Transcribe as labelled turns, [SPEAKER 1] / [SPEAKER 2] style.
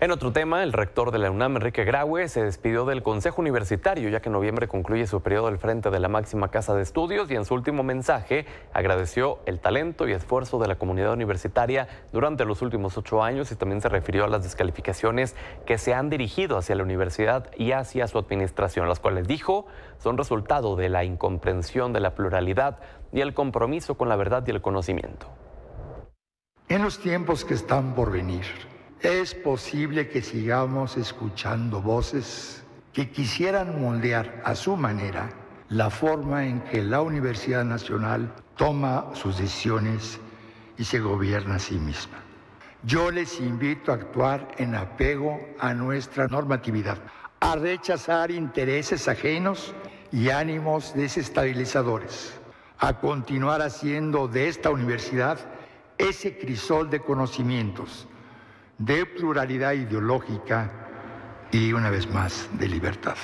[SPEAKER 1] En otro tema, el rector de la UNAM, Enrique Graue, se despidió del Consejo Universitario, ya que en noviembre concluye su periodo al frente de la máxima casa de estudios y en su último mensaje agradeció el talento y esfuerzo de la comunidad universitaria durante los últimos ocho años y también se refirió a las descalificaciones que se han dirigido hacia la universidad y hacia su administración, las cuales dijo son resultado de la incomprensión de la pluralidad y el compromiso con la verdad y el conocimiento.
[SPEAKER 2] En los tiempos que están por venir, es posible que sigamos escuchando voces que quisieran moldear a su manera la forma en que la Universidad Nacional toma sus decisiones y se gobierna a sí misma. Yo les invito a actuar en apego a nuestra normatividad, a rechazar intereses ajenos y ánimos desestabilizadores, a continuar haciendo de esta universidad ese crisol de conocimientos de pluralidad ideológica y una vez más de libertad.